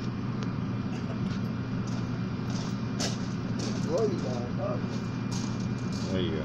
You? There you go.